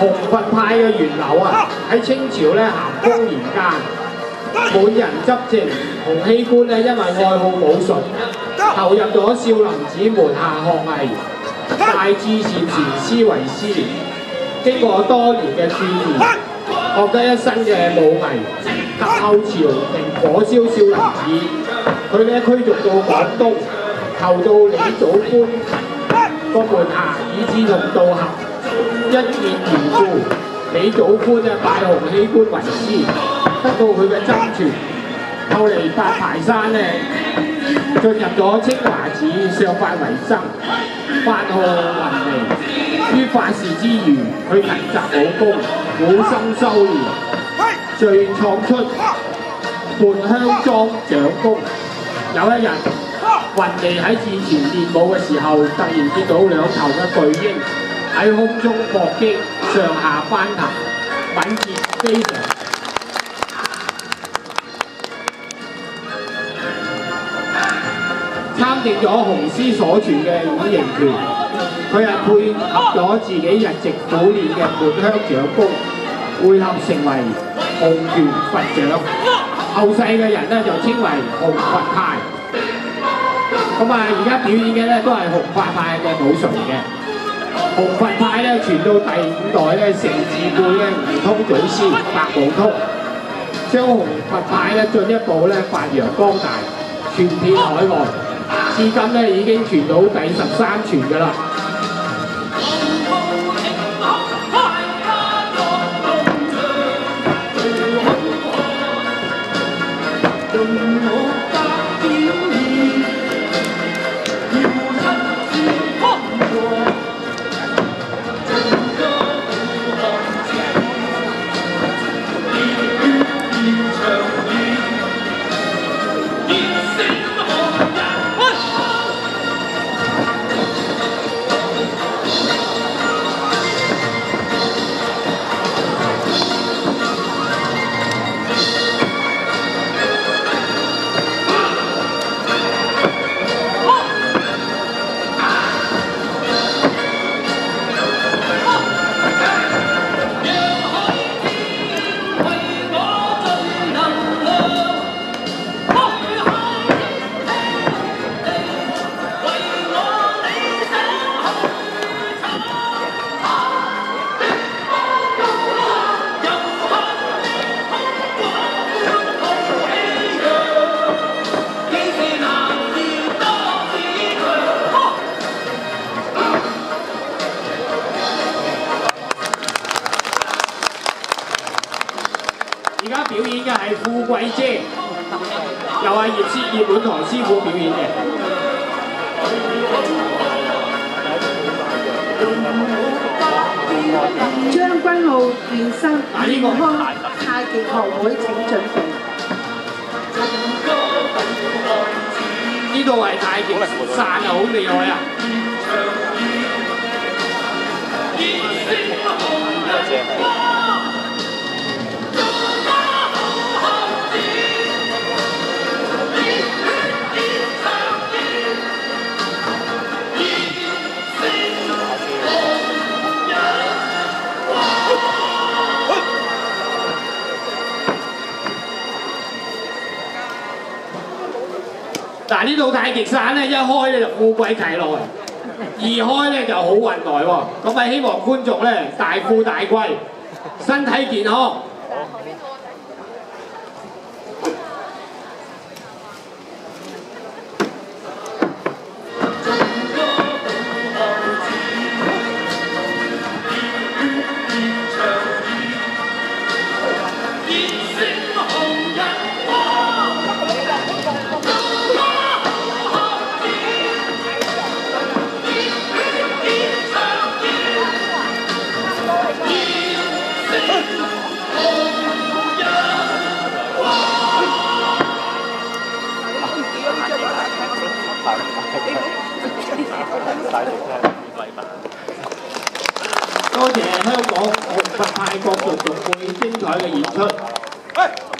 紅佛派嘅源流啊，喺清朝咧咸豐年間，滿人執政，洪熙官咧因為愛好武術，投入咗少林寺門下學藝，大智善禪師為師。經過多年嘅鍛鍊，學得一身嘅武藝。及後朝廷火燒少林寺，佢咧驅逐到廣東，投到李祖官個門下，以至同道合。一見緣故，李祖官咧拜洪熙官為師，得到佢嘅真傳。後嚟八排山咧進入咗清華寺上法為僧，法號雲法事之餘，佢勤習武功，苦心修練，遂創出半香莊掌功。有一日，雲尼喺寺前練武嘅時候，突然見到兩頭嘅巨鷹。喺空中搏擊，上下翻騰，敏捷非常。參定咗紅師所傳嘅五形拳，佢係配合咗自己日夕苦練嘅盤香掌功，匯合成為紅拳佛掌。後世嘅人咧就稱為紅佛派。咁啊，而家表演嘅咧都係紅佛派嘅武術嘅。紅佛派咧傳到第五代咧，成字輩咧悟通祖師白無通，將紅佛派咧進一步咧發揚光大，傳遍海外，至今咧已經傳到第十三傳㗎啦。用我表演嘅係富貴姐，又係葉師葉滿堂師傅表演嘅。將軍澳健身健康太極學會請準備。呢度係太極散啊，好厲害啊！呢套太極散咧，一開咧就富貴齊來，二開咧就好運來喎。咁啊，希望觀眾咧大富大貴，身體健康。多謝香港佛泰國術仲會精彩嘅演出。